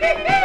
Hee